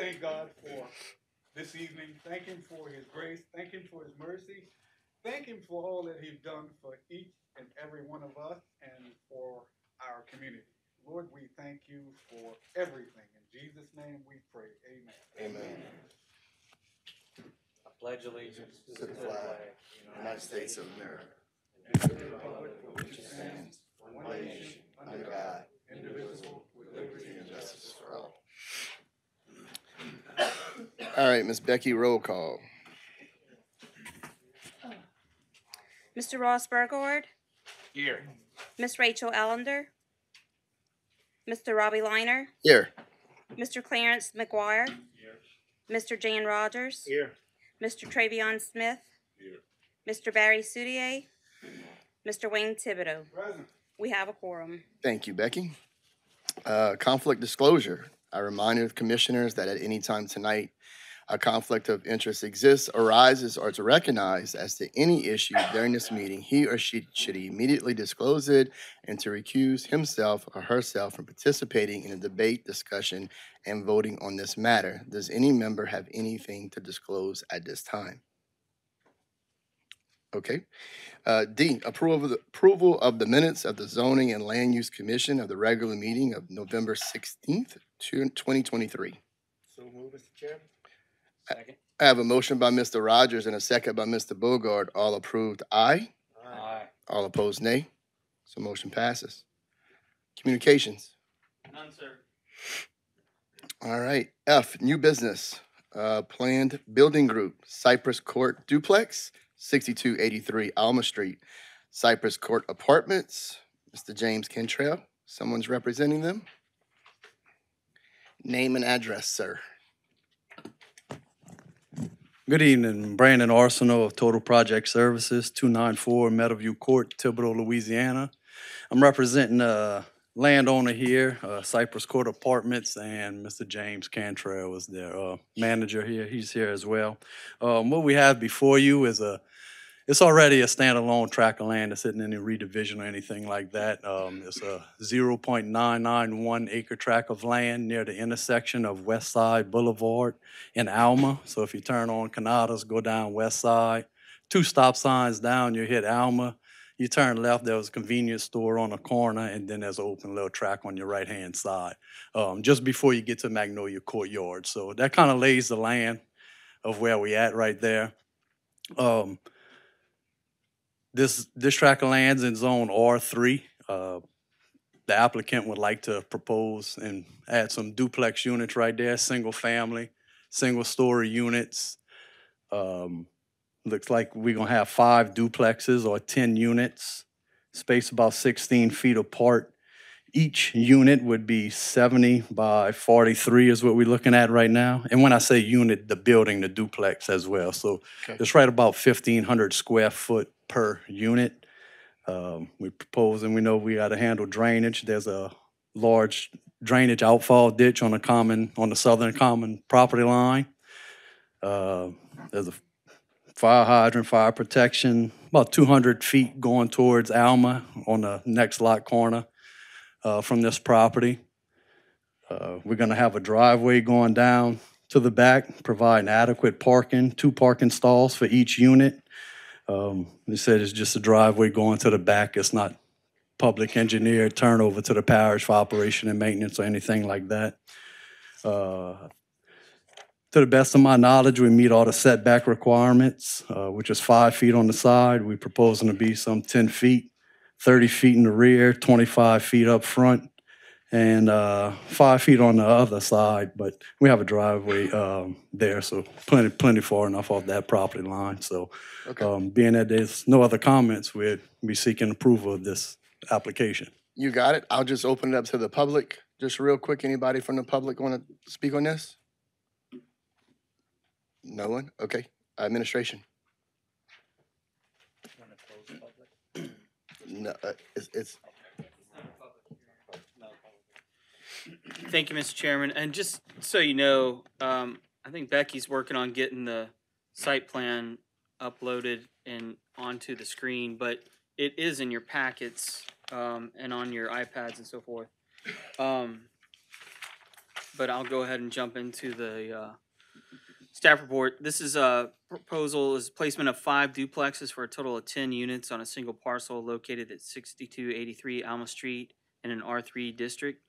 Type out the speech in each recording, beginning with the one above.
thank God for this evening. Thank Him for His grace. Thank Him for His mercy. Thank Him for all that He's done for each and every one of us and for our community. Lord, we thank you for everything. In Jesus' name we pray. Amen. Amen. I pledge allegiance To the flag, United States of America, And to the republic for which it stands, one nation, under God, indivisible, with liberty and justice for all. All right, Miss Becky, roll call. Mr. Ross Burgard, Here. Miss Rachel Ellender, Mr. Robbie Liner, Here. Mr. Clarence McGuire, Here. Mr. Jan Rogers, Here. Mr. Travion Smith, Here. Mr. Barry Soudier, Mr. Wayne Thibodeau. Present. We have a quorum. Thank you, Becky. Uh, conflict disclosure. I remind the commissioners that at any time tonight, a conflict of interest exists, arises, or is recognized as to any issue during this meeting, he or she should immediately disclose it and to recuse himself or herself from participating in a debate, discussion, and voting on this matter. Does any member have anything to disclose at this time? Okay. Uh, D, approval of, the, approval of the minutes of the Zoning and Land Use Commission of the regular meeting of November sixteenth, twenty twenty-three. So move, Mr. Chairman. Second. I have a motion by Mr. Rogers and a second by Mr. Bogard. All approved, aye. Aye. All opposed, nay. So motion passes. Communications. None, sir. All right. F, new business. Uh, planned building group, Cypress Court duplex, sixty-two eighty-three Alma Street. Cypress Court Apartments, Mr. James Cantrell. Someone's representing them. Name and address, sir. Good evening, Brandon Arsenal of Total Project Services, 294 Meadowview Court, Thibodaux, Louisiana. I'm representing a landowner here, uh, Cypress Court Apartments, and Mr. James Cantrell is their uh, manager here. He's here as well. Um, What we have before you is a, it's already a standalone tract of land. It's sitting in a redivision or anything like that. Um, It's a 0.991 acre tract of land near the intersection of West Side Boulevard in Alma. So if you turn on Canadas, go down West Side, two stop signs down, you hit Alma. You turn left, there was a convenience store on the corner, and then there's an open little track on your right-hand side, um, just before you get to Magnolia Courtyard. So that kind of lays the land of where we at right there. Um, this, this tract of land's in zone R3. Uh, the applicant would like to propose and add some duplex units right there, single family single story units. Um, looks like we're gonna have five duplexes or ten units, spaced about sixteen feet apart. Each unit would be seventy by forty-three is what we're looking at right now. And when I say unit, the building, the duplex as well. So Okay. it's right about fifteen hundred square foot per unit. Um, we propose, and we know we gotta handle drainage. There's a large drainage outfall ditch on the common, on the southern common property line. Uh, There's a fire hydrant, fire protection, about 200 feet going towards Alma on the next lot corner uh, from this property. Uh, We're going to have a driveway going down to the back, providing adequate parking, two parking stalls for each unit. Um, They said it's just a driveway going to the back. It's not public engineer turnover to the parish for operation and maintenance or anything like that. Uh, To the best of my knowledge, we meet all the setback requirements, uh, which is five feet on the side. We're proposing to be some 10 feet, 30 feet in the rear, 25 feet up front, and uh, five feet on the other side. But we have a driveway um, there, so plenty, plenty far enough off that property line. So Okay. um, being that there's no other comments, we'd be seeking approval of this application. You got it. I'll just open it up to the public. Just real quick, anybody from the public want to speak on this? No one? Okay. Administration? No, uh, it's, it's, Thank you, Mr. Chairman. And just so you know, um, I think Becky's working on getting the site plan uploaded and onto the screen, but it is in your packets, um, and on your iPads and so forth. Um, but I'll go ahead and jump into the uh, staff report. This is a proposal is placement of five duplexes for a total of ten units on a single parcel located at sixty-two eighty-three Alma Street in an R three district.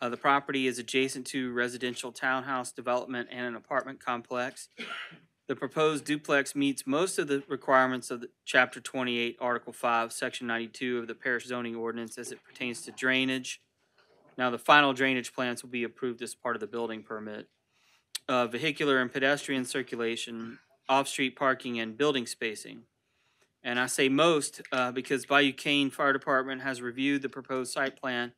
Uh, the property is adjacent to residential townhouse development and an apartment complex. The proposed duplex meets most of the requirements of the chapter twenty-eight, article five, section ninety-two of the parish zoning ordinance as it pertains to drainage. Now, the final drainage plans will be approved as part of the building permit. Uh, vehicular and pedestrian circulation, off-street parking and building spacing. And I say most, uh, because Bayou Cane Fire Department has reviewed the proposed site plan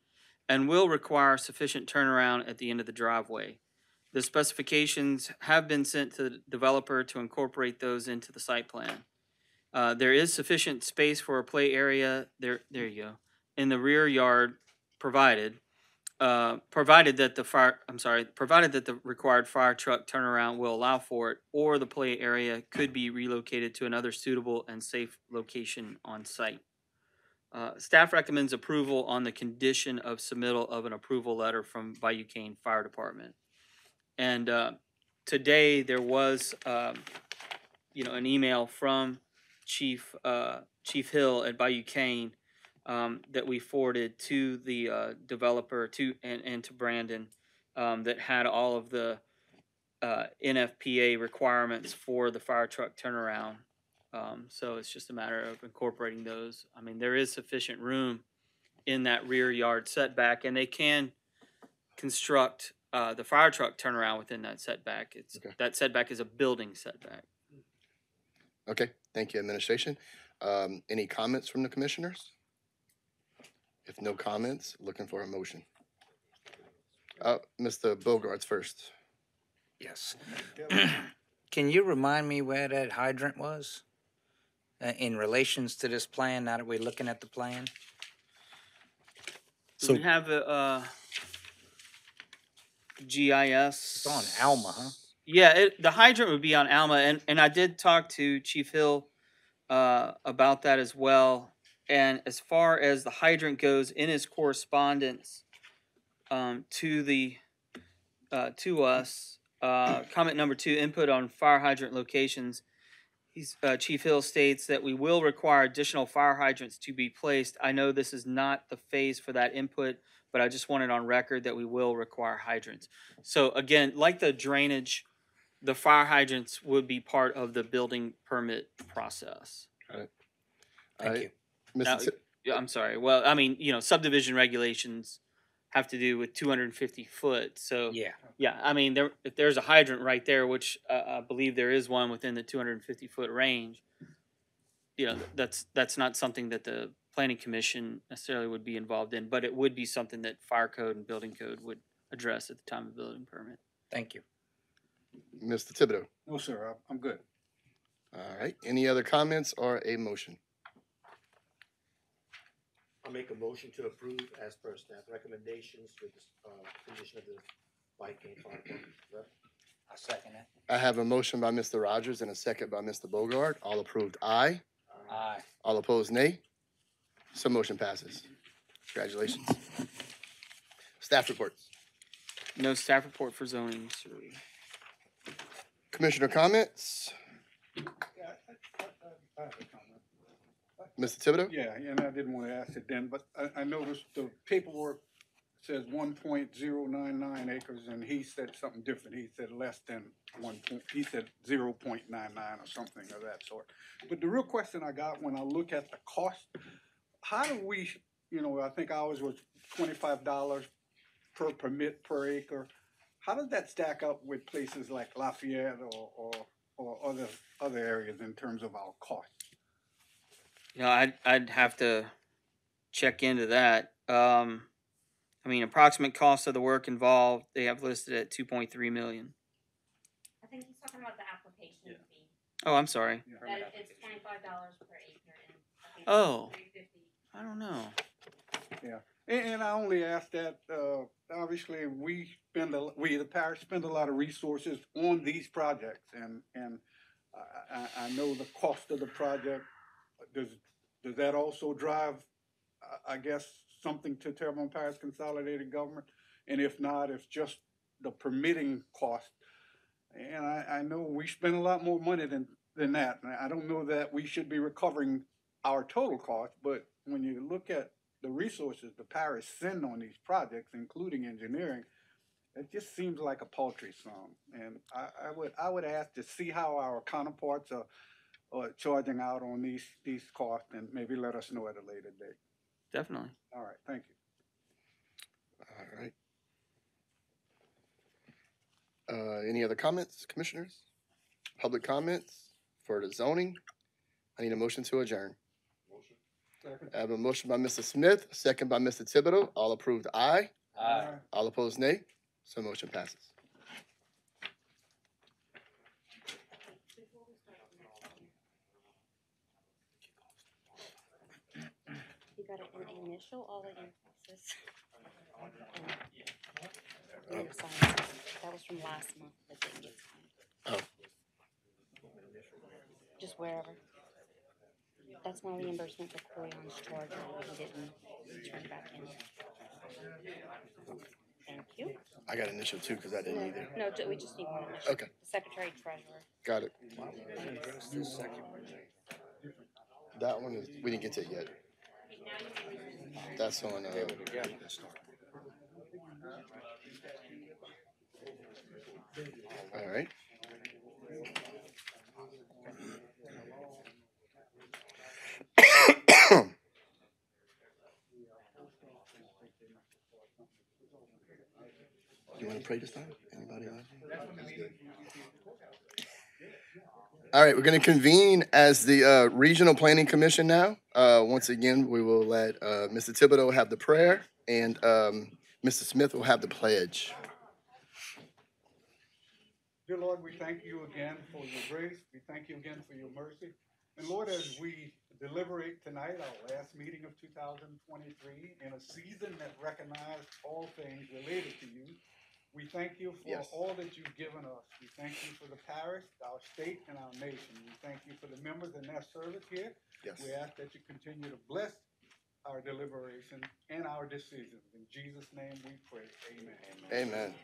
and will require sufficient turnaround at the end of the driveway. The specifications have been sent to the developer to incorporate those into the site plan. Uh, there is sufficient space for a play area, there, there you go, in the rear yard provided. Uh, provided that the fire, I'm sorry, provided that the required fire truck turnaround will allow for it, or the play area could be relocated to another suitable and safe location on site. Uh, staff recommends approval on the condition of submittal of an approval letter from Bayou Cane Fire Department. And, uh, today there was, um, you know, an email from Chief, uh, Chief Hill at Bayou Cane, um, that we forwarded to the, uh, developer to, and, and to Brandon, um, that had all of the, uh, NFPA requirements for the fire truck turnaround. Um, so it's just a matter of incorporating those. I mean, there is sufficient room in that rear yard setback, and they can construct uh, the fire truck turnaround within that setback. It's Okay. that setback is a building setback. Okay, thank you, administration. Um, any comments from the commissioners? If no comments, looking for a motion. Uh, Mr. Bogart's first. Yes. Can you remind me where that hydrant was? Uh, in relations to this plan, now that we're looking at the plan? Do So- we have a uh, GIS? It's on Alma, huh? Yeah, it, the hydrant would be on Alma, and, and I did talk to Chief Hill uh, about that as well. And as far as the hydrant goes, in his correspondence um, to the uh, to us, uh, comment number two, input on fire hydrant locations. He's, uh, Chief Hill states that we will require additional fire hydrants to be placed. I know this is not the phase for that input, but I just want it on record that we will require hydrants. So again, like the drainage, the fire hydrants would be part of the building permit process. Thank Alright. you. Now, Mr. Ti- Yeah, I'm sorry. Well, I mean, you know, subdivision regulations have to do with 250 foot. So Yeah, yeah, I mean, there if there's a hydrant right there, which uh, I believe there is one within the 250 foot range. You know, that's that's not something that the planning commission necessarily would be involved in, but it would be something that fire code and building code would address at the time of building permit. thank you. Mr. Thibodeau. No, sir, I'm- I'm good. All right, any other comments or a motion? I'll make a motion to approve as per staff recommendations with the, uh, condition of the Bayou Cane fire department. I second that. I have a motion by Mr. Rogers and a second by Mr. Bogart. All approved, aye. Aye. All opposed, nay. So motion passes. Congratulations. Staff reports. No staff report for zoning. Sir. Commissioner comments? Yeah, I- I- I- I have a comment. Mr. Thibodeau? Yeah, and I didn't want to ask it then, but I, I noticed the paperwork says one point zero nine nine acres, and he said something different. He said less than one point, he said zero point nine nine or something of that sort. But the real question I got when I look at the cost, how do we, you know, I think ours was twenty-five dollars per permit per acre. How does that stack up with places like Lafayette or, or, or other, other areas in terms of our costs? You know, I'd I'd have to check into that. Um, I mean, approximate cost of the work involved they have listed at 2.3 million. I think he's talking about the application fee, Oh, I'm sorry. that it's twenty-five dollars per acre and I Oh. I don't know. And, and I only ask that, uh, obviously, we spend, a we, the parish, spend a lot of resources on these projects, and, and I, I, I know the cost of the project. Does, does that also drive, I, guess, something to Terrebonne Parish Consolidated Government? And if not, it's just the permitting cost. And I, I know we spend a lot more money than, than that, and I don't know that we should be recovering our total cost, but when you look at the resources the parish send on these projects, including engineering, it just seems like a paltry sum. And I, I would, I would ask to see how our counterparts are, are charging out on these, these costs and maybe let us know at a later date. Definitely. All right, thank you. All right. Uh, any other comments, commissioners? Public comments for the zoning? I need a motion to adjourn. Motion. Second. I have a motion by Mr. Smith, second by Mr. Thibodeau. All approved, aye. Aye. All opposed, nay. So motion passes. You got an initial all in your places. And your signs. That was from last month, that didn't get signed. Oh. Just wherever. That's my reimbursement for Corion's charge, and he didn't turn back in. Thank you. I got initial too, because I didn't No, either. no, ju- we just need one initial. Okay. The Secretary treasurer. Got it. That one is, we didn't get to it yet. That's on, uh, all right. You wanna pray this time? Anybody else? All right, we're gonna convene as the, uh, Regional Planning Commission now. Uh, once again, we will let, uh, Mr. Thibodeau have the prayer and, um, Mr. Smith will have the pledge. Dear Lord, we thank you again for your grace. We thank you again for your mercy. And Lord, as we deliberate tonight, our last meeting of two thousand twenty-three, in a season that recognized all things related to you, we thank you for Yes. all that you've given us. We thank you for the parish, our state, and our nation. We thank you for the members and their service here. Yes. We ask that you continue to bless our deliberation and our decisions. In Jesus' name we pray. Amen. Amen.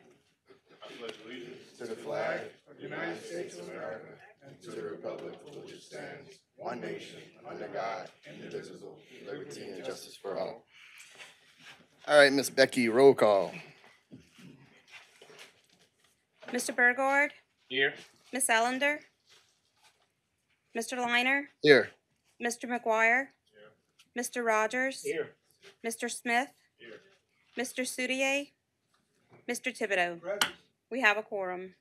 To the flag of the United States of America and to the republic for which it stands, one nation, under God, indivisible, with liberty and justice for all. All right, Miss Becky, roll call. Mr. Burgard? Here. Miss Ellender? Mr. Liner? Here. Mr. McGuire? Here. Mr. Rogers? Here. Mr. Smith? Here. Mr. Sudier? Mr. Thibodeau? Present. We have a quorum.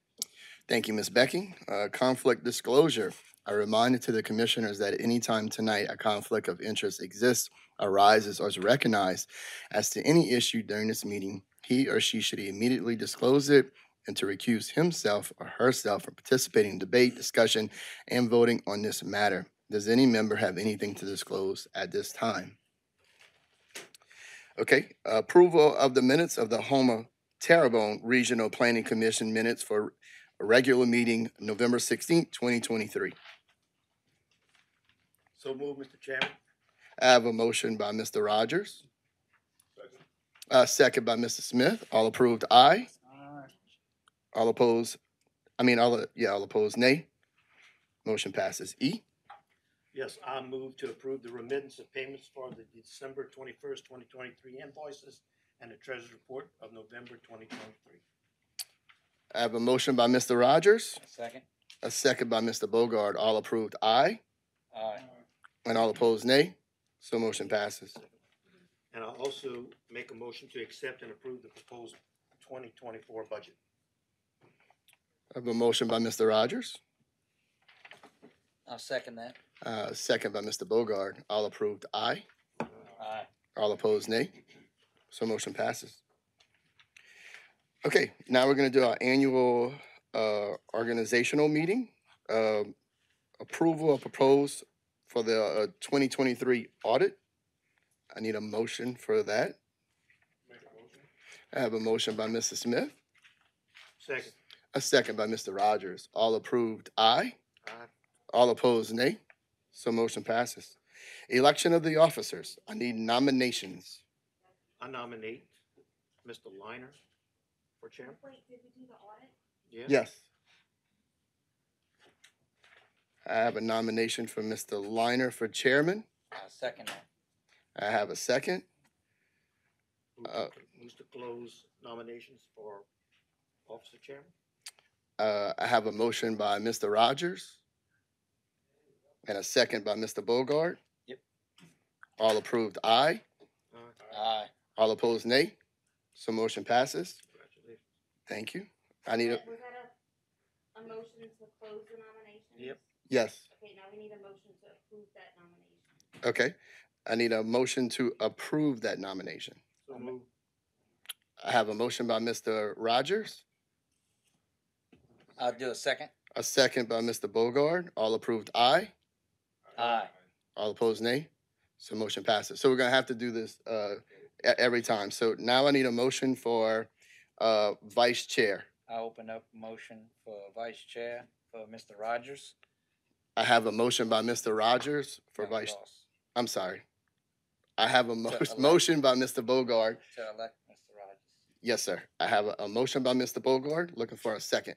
Thank you, Ms. Becky. Uh, conflict disclosure. I remind to the commissioners that at any time tonight a conflict of interest exists, arises, or is recognized as to any issue during this meeting, he or she should immediately disclose it and to recuse himself or herself from participating in debate, discussion, and voting on this matter. Does any member have anything to disclose at this time? Okay, approval of the minutes of the Houma Terrebonne Regional Planning Commission minutes for a regular meeting November sixteenth, twenty twenty-three. So move, Mr. Chairman. I have a motion by Mr. Rogers. Uh, second by Mr. Smith. All approved, aye. All right. All opposed, I mean, all, yeah, all opposed, nay. Motion passes. E, Yes, I move to approve the remittance of payments for the December twenty-first, twenty twenty-three invoices and the treasurer's report of November twenty twenty-three. I have a motion by Mr. Rogers, Second? a second by Mr. Bogard. All approved, aye. Aye. And all opposed, nay. So motion passes. And I'll also make a motion to accept and approve the proposed twenty twenty-four budget. I have a motion by Mr. Rogers, I'll second that. uh, second by Mr. Bogard. All approved, aye. Aye. All opposed, nay. So motion passes. Okay, now we're gonna do our annual, uh, organizational meeting. Um, approval of proposed for the, uh, twenty twenty-three audit. I need a motion for that. I have a motion by Mr. Smith, Second. A second by Mr. Rogers. All approved, aye. Aye. All opposed, nay. So motion passes. Election of the officers. I need nominations. I nominate Mr. Liner for for chairman? Wait, did we do the audit? Yes. I have a nomination for Mr. Liner for chairman. I'll second that. I have a second. Move Uh, to- Move to close nominations for officer chairman? Uh, I have a motion by Mr. Rogers and a second by Mr. Bogart. Yep. All approved, aye. Aye. All opposed, nay. So motion passes. Congratulations. Thank you. I need a, Was that a, a motion to close the nominations? Yep. yes, Okay, now we need a motion to approve that nomination. okay. I need a motion to approve that nomination. So move. I have a motion by Mr. Rogers, I'll do a second. a second by Mr. Bogard. All approved, aye. Aye. All opposed, nay. So motion passes. So we're gonna have to do this uh e- every time. So now I need a motion for uh vice chair. I open up motion for vice chair for Mr. Rogers. I have a motion by Mr. Rogers for vice, lost. I'm sorry. I have a mo- elect. motion by Mr. Bogard. To elect Mr. Rogers. Yes, sir. I have a, a motion by Mr. Bogard, looking for a second.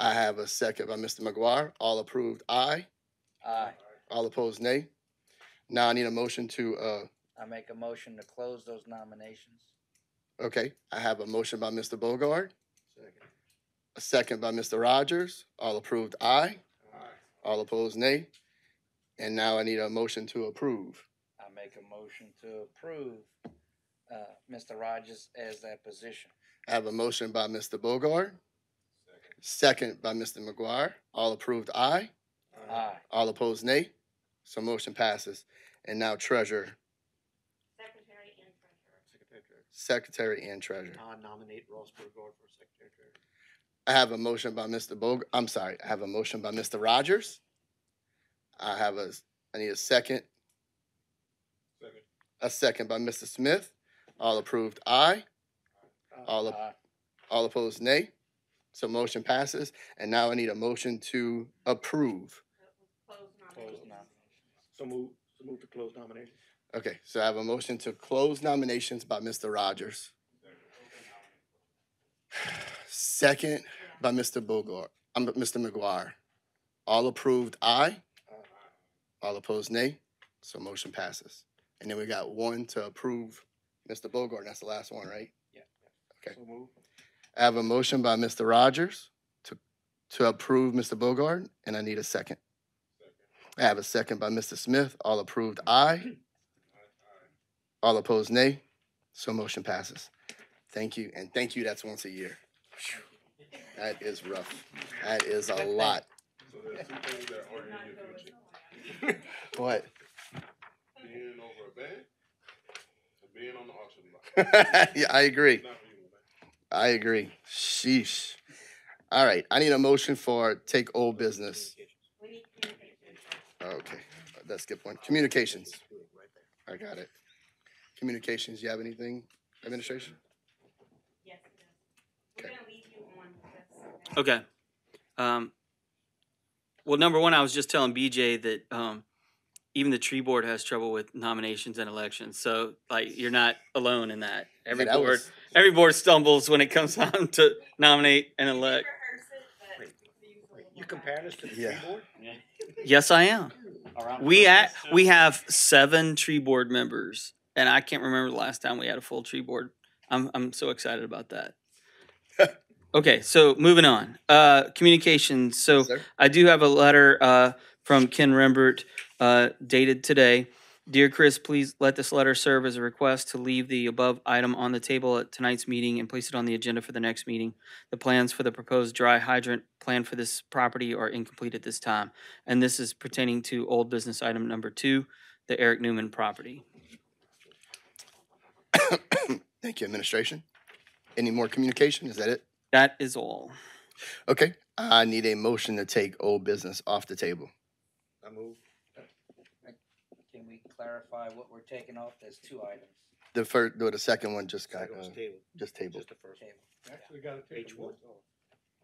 I have a second by Mr. McGuire. All approved, aye. Aye. All opposed, nay. Now I need a motion to, uh, I make a motion to close those nominations. okay, I have a motion by Mr. Bogard, Second. a second by Mr. Rogers. All approved, aye. All opposed, nay. And now I need a motion to approve. I make a motion to approve, uh, Mr. Rogers as that position. I have a motion by Mr. Bogard, second by Mr. McGuire. All approved, aye. Aye. All opposed, nay. So motion passes. And now treasurer, Secretary and treasurer. Secretary Treasurer. secretary and treasurer. I nominate Ross Burgard for secretary treasurer. I have a motion by Mr. Bog, I'm sorry, I have a motion by Mr. Rogers. I have a, I need a second. Second. A second by Mr. Smith. All approved, aye. All, op- Aye. all opposed, nay. So motion passes. And now I need a motion to approve. Close Close nominations. nominations. So move, so move to close nominations. Okay, so I have a motion to close nominations by Mr. Rogers. Second by Mr. Bogart, um, Mr. McGuire. All approved, aye. All opposed, nay. So motion passes. And then we got one to approve Mr. Bogart. That's the last one, right? Yeah. Okay. So move. I have a motion by Mr. Rogers to, to approve Mr. Bogart, and I need a second. I have a second by Mr. Smith. All approved, aye. All opposed, nay. So motion passes. Thank you, and thank you, that's once a year. Phew. That is rough. That is a lot. So there's two things that are in your future. What? Being over a and being on the auction block. Yeah, I agree. Not for you, man. I agree. Sheesh. All right, I need a motion for take old business. We need communication. Okay, that's a good point. Communications. Do it right there. I got it. Communications, you have anything, administration? Yes, it is. We're Okay. gonna leave you on this. Okay. Um, well, number one, I was just telling BJ that um, even the tree board has trouble with nominations and elections. So, like, you're not alone in that. Every Yeah, that board, was- every board stumbles when it comes time to nominate and elect. Wait, Wait, You compare this to the tree Yeah. board? Yes, I am. We at, we have seven tree board members, and I can't remember the last time we had a full tree board. I'm I'm so excited about that. okay, so moving on. Uh, communications. So Sir? I do have a letter uh, from Ken Rembert uh, dated today. Dear Chris, please let this letter serve as a request to leave the above item on the table at tonight's meeting and place it on the agenda for the next meeting. The plans for the proposed dry hydrant plan for this property are incomplete at this time. And this is pertaining to old business item number two, the Eric Newman property. Thank you, administration. Any more communication? Is that it? That is all. Okay, I need a motion to take old business off the table. I move. Can we clarify what we're taking off? There's two items. The first, or the second one just got, Second uh, table, just tabled. just the first. one. Table. Actually gotta take H a one. vote.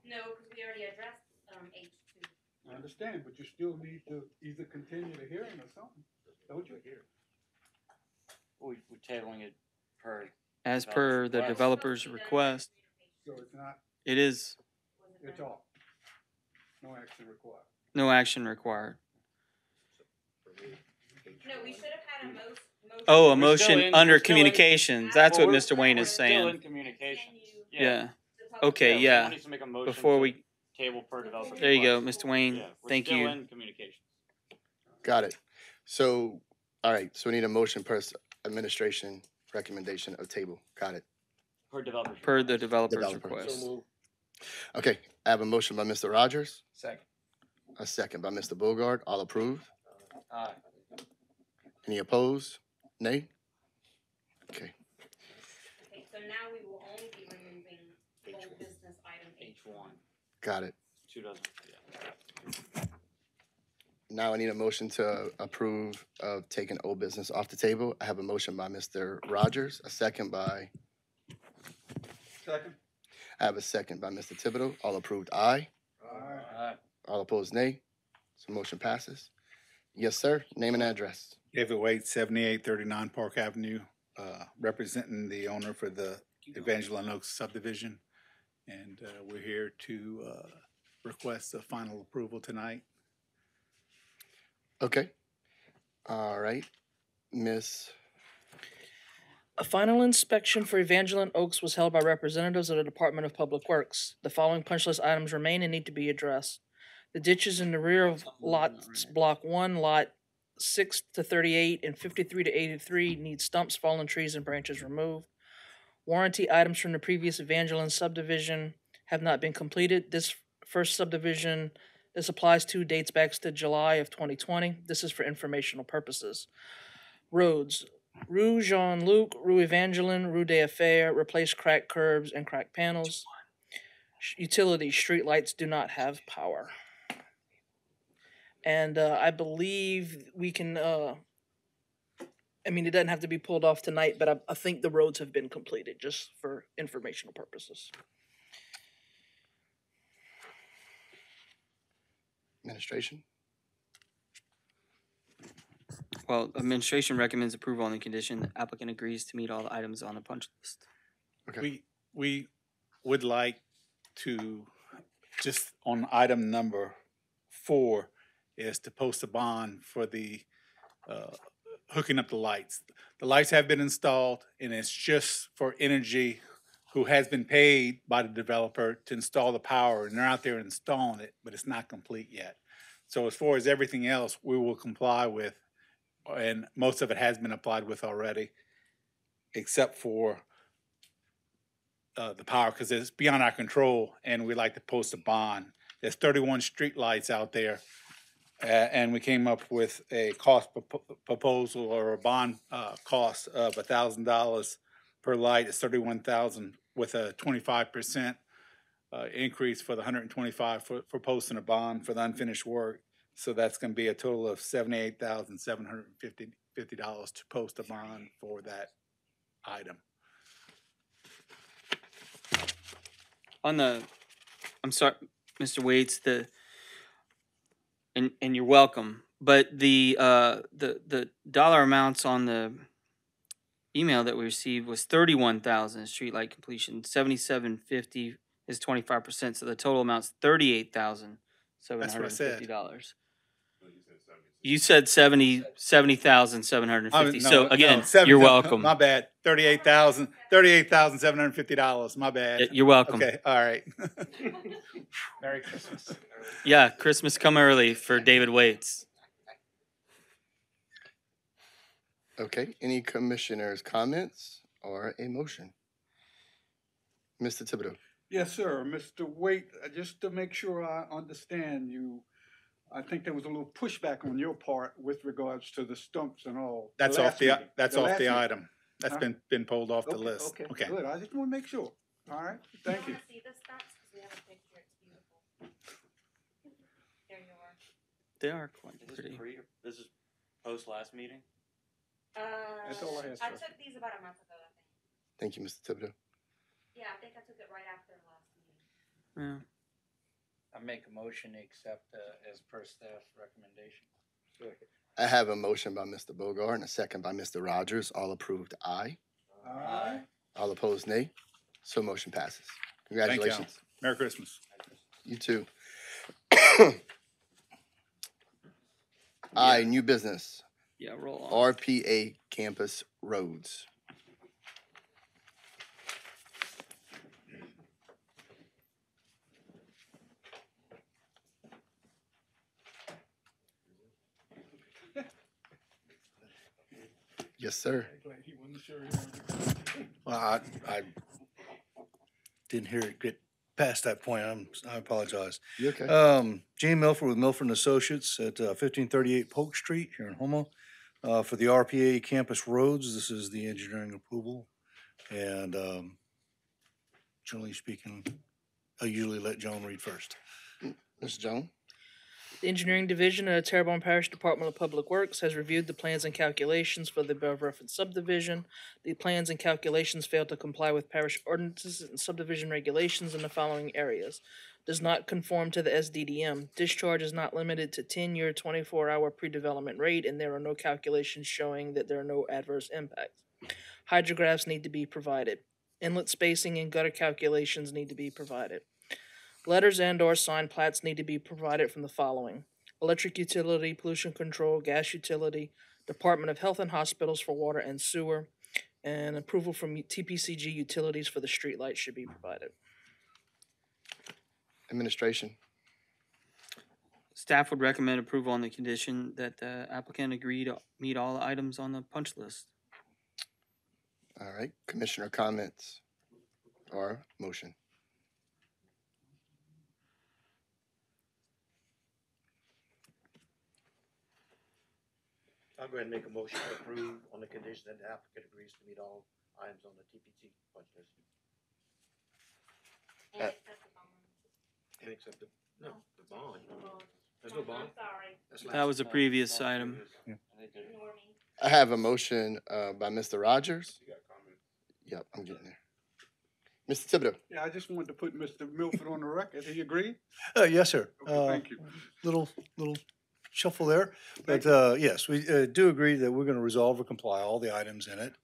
No, because we already addressed, um, H two. I understand, but you still need to either continue the hearing or something, don't you? We, we're tabling it per, As per the developer's request. So it's not, It is it's all. No action required. no action required. No, we should have had a most, motion. Oh, a motion in- under we're still in- communications. That's Well, what we're- Mr. Wayne we're is Still saying. in communication. Yeah. Yeah, Okay, someone yeah. needs to make a motion Before to we, Table per developer. there you go, request. Mr. Wayne. Yeah, we're Thank still you. in communication. Got it. So, all right, so we need a motion per s- administration recommendation of table. Got it. Per developer. Per the developer's Developer. Request. So move. Okay, I have a motion by Mr. Rogers, Second. a second by Mr. Bogard. All approved? Aye. Any opposed? Nay? Okay, Okay, so now we will only be removing old business item H H one, got it. two dozen, yeah. Now I need a motion to approve of taking old business off the table. I have a motion by Mr. Rogers, a second by, Second? I have a second by Mr. Thibodeau. All approved, aye. Alright. All opposed, nay. So motion passes. Yes, sir. Name and address. David Waite, seventy-eight thirty-nine Park Avenue, uh, representing the owner for the Evangeline Oaks subdivision. And, uh, we're here to, uh, request a final approval tonight. Okay. All right. Miss, A final inspection for Evangeline Oaks was held by representatives of the Department of Public Works. The following punch list items remain and need to be addressed. The ditches in the rear of lots, block one, lot six to thirty-eight and fifty-three to eighty-three need stumps, fallen trees, and branches removed. Warranty items from the previous Evangeline subdivision have not been completed. This first subdivision this applies to dates back to July of twenty twenty. This is for informational purposes. Roads, Rue Jean Luc, Rue Evangeline, Rue des Affaires, replace cracked curbs and cracked panels. Utility Utilities, streetlights do not have power. And uh, I believe we can, uh, I mean, it doesn't have to be pulled off tonight, but I, I think the roads have been completed just for informational purposes. administration? Well, administration recommends approval on the condition the applicant agrees to meet all the items on the punch list. Okay. We, we would like to, just on item number four, is to post a bond for the, uh, hooking up the lights. The lights have been installed and it's just for Entergy, who has been paid by the developer to install the power and they're out there installing it, but it's not complete yet. So as far as everything else, we will comply with, and most of it has been applied with already, except for uh, the power because it's beyond our control, and we like to post a bond. There's 31 streetlights out there, uh, and we came up with a cost propo- proposal or a bond uh, cost of thousand dollars per light. It's 31,000 with a 25 percent uh, increase for the 125 for, for posting a bond for the unfinished work. So that's going to be a total of seventy-eight thousand seven hundred fifty dollars to post a bond for that item. On the, I'm sorry, Mr. Waits, the, and, and you're welcome, but the, uh, the, the dollar amounts on the email that we received was thirty-one thousand streetlight completion, seventy-seven fifty is twenty-five percent, so the total amount's thirty-eight thousand seven I hundred fifty dollars. You said seventy, seventy thousand seven hundred and Oh, fifty, no, so no, again, seven- you're welcome. My bad. Thirty-eight thousand, thirty-eight thousand seven hundred fifty dollars. My bad. You're welcome. Okay, all right. Merry Christmas. Yeah, Christmas come early for David Waits. Okay, any commissioners' comments or a motion? Mr. Thibodeau? Yes, sir. Mr. Waite, uh, just to make sure I understand you, I think there was a little pushback on your part with regards to the stumps and all. That's last off the, meeting, that's off the meeting. item. That's Huh? been, been pulled off the Okay, list. Okay, Okay. good. I just want to make sure. All right, thank you. see the stumps? We have a picture, it's beautiful. There you are. They are quite Is this pretty. pre, this is post last meeting? Uh, That's all I asked I for. took these about a month ago, I think. Thank you, Mr. Thibodeau. Yeah, I think I took it right after the last meeting. Yeah. I make a motion to accept uh, as per staff recommendation. I have a motion by Mr. Bogard and a second by Mr. Rogers. All approved, aye. All right. All opposed, nay. So motion passes. Congratulations. Merry Christmas. You too. I, new business, Yeah, roll on. RPA campus roads. Yes, sir. Well, I, I didn't hear it get past that point. I'm, I apologize. You okay? Um, Gene Milford with Milford and Associates at uh, fifteen thirty-eight Polk Street here in Houma. Uh, for the RPA campus roads, this is the engineering approval. And, um, generally speaking, I usually let Joan read first. Mr. Jones? The Engineering Division of the Terrebonne Parish Department of Public Works has reviewed the plans and calculations for the above referenced subdivision. The plans and calculations fail to comply with parish ordinances and subdivision regulations in the following areas. Does not conform to the SDDM. Discharge is not limited to ten-year, twenty-four hour pre-development rate, and there are no calculations showing that there are no adverse impacts. Hydrographs need to be provided. Inlet spacing and gutter calculations need to be provided. Letters and or signed plats need to be provided from the following. Electric utility, pollution control, gas utility, Department of Health and Hospitals for water and sewer, and approval from TPCG utilities for the streetlights should be provided. Administration. Staff would recommend approval on the condition that the applicant agree to meet all items on the punch list. All right, commissioner comments or motion? I'll go ahead and make a motion to approve on the condition that the applicant agrees to meet all items on the TPT budget list. Uh, And accept the, no, the bond. There's no bond. That's That was a previous item. I have a motion uh, by Mr. Rogers. Yep, I'm getting there. Mr. Thibodeau. Yeah, I just wanted to put Mr. Milford on the record. He agreed? Uh, yes, sir. Okay, Uh, thank you. Little, little shuffle there. But, uh, yes, we, uh, do agree that we're gonna resolve or comply all the items in it,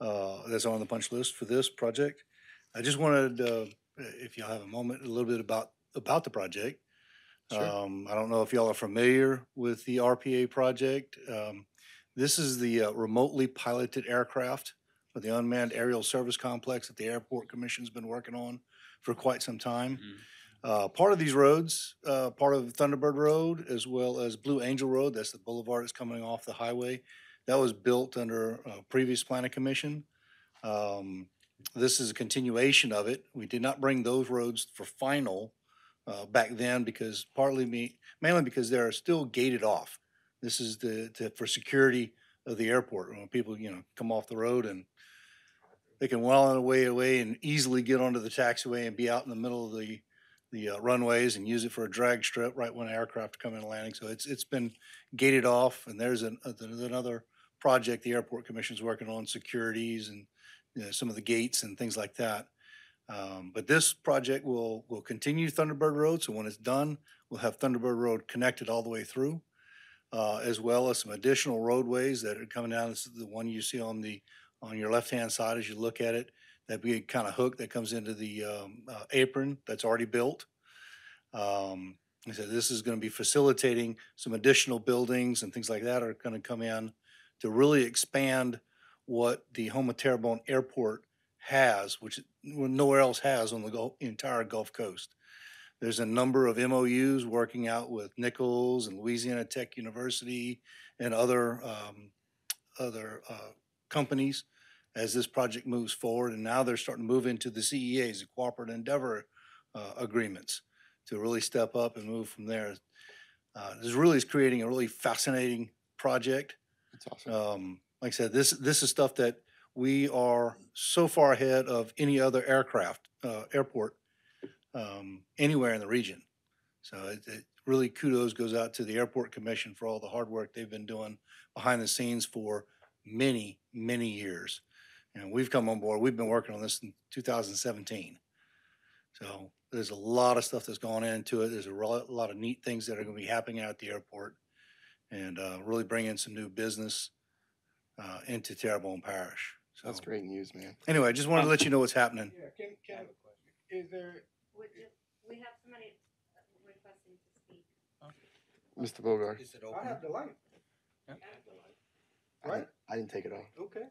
uh, that's on the punch list for this project. I just wanted, uh, if y'all have a moment, a little bit about, about the project. Sure. Um, I don't know if y'all are familiar with the RPA project. Um, this is the uh, remotely piloted aircraft for the unmanned aerial service complex that the Airport Commission's been working on for quite some time. Uh, part of these roads, uh, part of Thunderbird Road as well as Blue Angel Road, that's the boulevard that's coming off the highway. That was built under uh, previous planning commission. Um, this is a continuation of it. We did not bring those roads for final uh, back then because partly me, mainly because they're still gated off. This is the, for security of the airport. When people, you know, come off the road and they can well on the way away and easily get onto the taxiway and be out in the middle of the, the uh, runways and use it for a drag strip right when aircraft come in landing. So it's, it's been gated off and there's an, uh, another project the airport commission's working on, securities and, you know, some of the gates and things like that. Um, but this project will, will continue Thunderbird Road, so when it's done, we'll have Thunderbird Road connected all the way through. Uh, as well as some additional roadways that are coming down. This is the one you see on the, on your left-hand side as you look at it. That big kind of hook that comes into the, um, uh, apron that's already built. Um, I said, this is gonna be facilitating some additional buildings and things like that are gonna come in to really expand what the Houma Terrebonne Airport has, which nowhere else has on the entire Gulf Coast. There's a number of MOUs working out with Nicholls and Louisiana Tech University and other, um, other, uh, companies as this project moves forward. And now they're starting to move into the CEAs, the Cooperative Endeavor, uh, agreements to really step up and move from there. Uh, this really is creating a really fascinating project. That's awesome. Um, like I said, this, this is stuff that we are so far ahead of any other aircraft, uh, airport, um, anywhere in the region. So it, it really kudos goes out to the Airport Commission for all the hard work they've been doing behind the scenes for many, many years. And we've come on board, we've been working on this in two thousand seventeen. So there's a lot of stuff that's gone into it. There's a ro- lot of neat things that are gonna be happening out at the airport. And, uh, really bring in some new business, uh, into Terrebonne Parish. So That's great news, man. Anyway, I just wanted to let you know what's happening. Yeah, can, can, is there, we have somebody requesting to speak. Mr. Bogart. Is it I have the light, I right? didn't- I didn't take it off. Okay,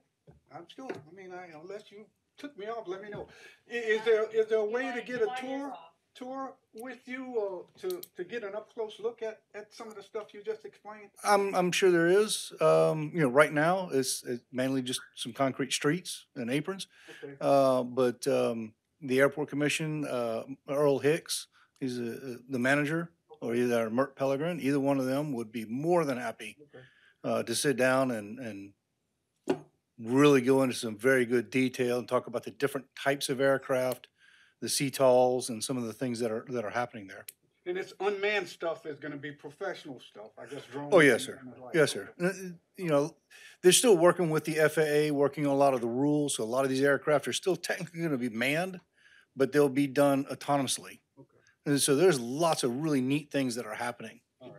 I'm still, I mean, I, unless you took me off, let me know. I- Is there, is there a way to get a tour, tour with you or to, to get an up-close look at, at some of the stuff you just explained? I'm, I'm sure there is. Um, you know, right now it's, it's mainly just some concrete streets and aprons. Okay. Uh, but, um, the airport commission, uh, Earl Hicks, he's uh, the manager, or either Mert Pellegrin, either one of them would be more than happy Okay. uh, to sit down and, and really go into some very good detail and talk about the different types of aircraft, the CTOLs and some of the things that are, that are happening there. And this unmanned stuff is gonna be professional stuff, I guess drones. Oh, yes, sir. like. Yes, sir. You know, they're still working with the FAA, working on a lot of the rules. So a lot of these aircraft are still technically going to be manned, but they'll be done autonomously. Okay. And so there's lots of really neat things that are happening. All right.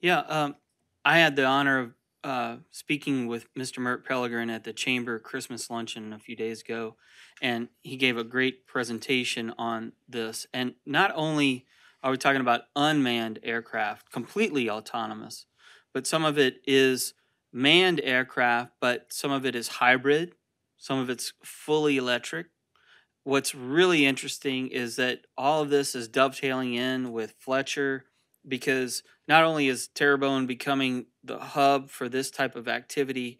Yeah, um, I had the honor of uh, speaking with Mr. Mert Pellegrin at the Chamber Christmas luncheon a few days ago, and he gave a great presentation on this. And not only are we talking about unmanned aircraft, completely autonomous, but some of it is manned aircraft, but some of it is hybrid, some of it's fully electric. What's really interesting is that all of this is dovetailing in with Fletcher because not only is Terrebonne becoming the hub for this type of activity,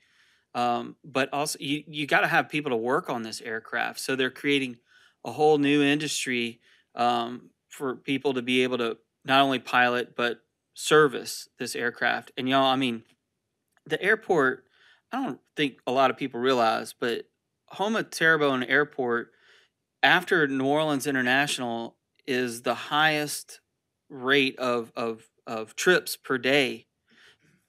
um, but also you, you got to have people to work on this aircraft. So they're creating a whole new industry um, for people to be able to not only pilot but service this aircraft. And y'all, I mean, the airport. I don't think a lot of people realize, but Houma Terrebonne Airport, after New Orleans International, is the highest rate of of of trips per day.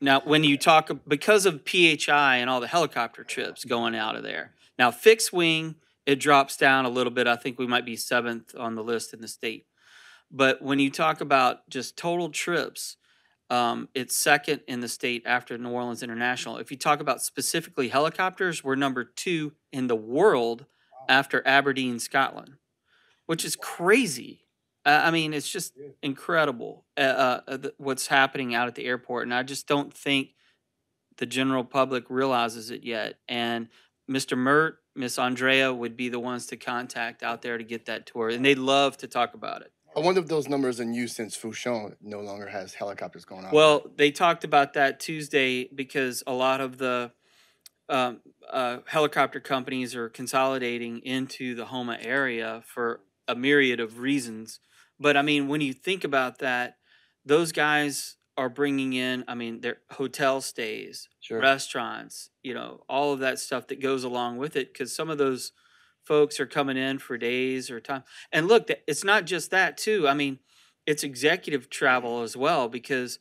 Now, when you talk because of PHI and all the helicopter trips going out of there. Now, fixed wing it drops down a little bit. I think we might be seventh on the list in the state. But when you talk about just total trips, um, it's second in the state after New Orleans International. If you talk about specifically helicopters, we're number two in the world after Aberdeen, Scotland, which is crazy. Uh, I mean, it's just incredible uh, uh, th- what's happening out at the airport, and I just don't think the general public realizes it yet. And Mr. Mert, Miss Andrea would be the ones to contact out there to get that tour, and they'd love to talk about it. I wonder if those numbers in use since Fourchon no longer has helicopters going out. Well, they talked about that Tuesday because a lot of the um, uh, helicopter companies are consolidating into the Houma area for a myriad of reasons. But I mean, when you think about that, those guys are bringing in, I mean, their hotel stays, Sure. restaurants, you know, all of that stuff that goes along with it. Because some of those folks are coming in for days or time. And look, it's not just that too. I mean, it's executive travel as well because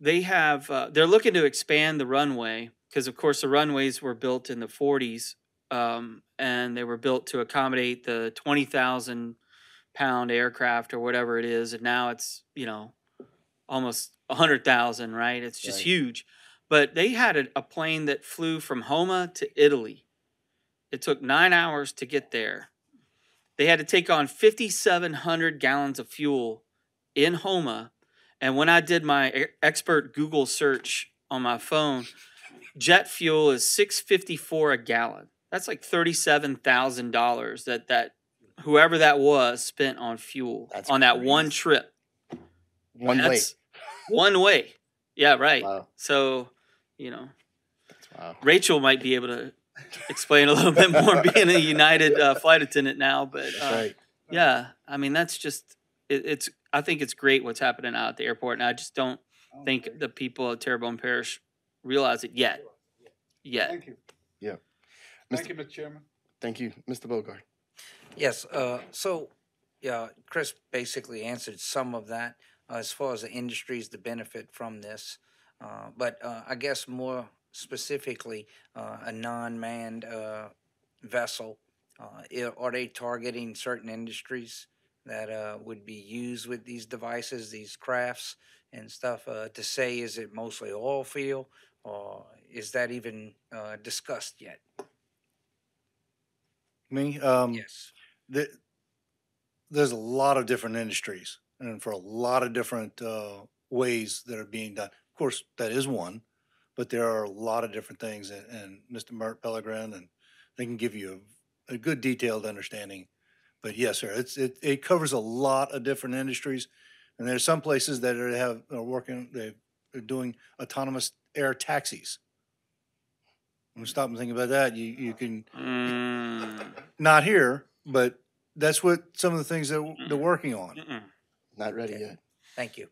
they have uh, they're looking to expand the runway because of course the runways were built in the 40s um, and they were built to accommodate the 20,000 pound aircraft or whatever it is and now it's you know almost a 100,000 right it's just Right. huge but they had a, a plane that flew from Houma to Italy it took 9 hours to get there they had to take on 5700 gallons of fuel in Houma and when I did my expert Google search on my phone, jet fuel is six fifty four a gallon. That's like thirty seven thousand dollars that that whoever that was spent on fuel That's on that one trip. One way. One way. Yeah, right. Wow. So, you know, That's wow. Rachel might be able to explain a little bit more being a United uh, flight attendant now, but uh, right. yeah, I mean that's just it, it's. I think it's great what's happening out at the airport, and I just don't think the people of Terrebonne Parish realize it yet. Yet. Thank you. Yeah. Thank Mr. you, Mr. Chairman. Thank you, Mr. Bogart. Yes, uh, so, yeah, Chris basically answered some of that, uh, as far as the industries to benefit from this. Uh, but, uh, I guess more specifically, uh, a non-manned, uh, vessel, uh, are they targeting certain industries that, uh, would be used with these devices, these crafts and stuff, uh, to say, is it mostly oil field? Or is that even, uh, discussed yet? Me, um, Yes. The, there's a lot of different industries and for a lot of different uh, ways that are being done. Of course, that is one, but there are a lot of different things, and, and Mr. Mert Pellegrin, and they can give you a, a good detailed understanding. But yes, sir, it's it, it covers a lot of different industries, and there's some places that are have are working they- they're doing autonomous air taxis. When you stop and think about that, you you can Mm, not here, but that's what some of the things that w- they're working on. mm-mm. Not ready yet. Thank you.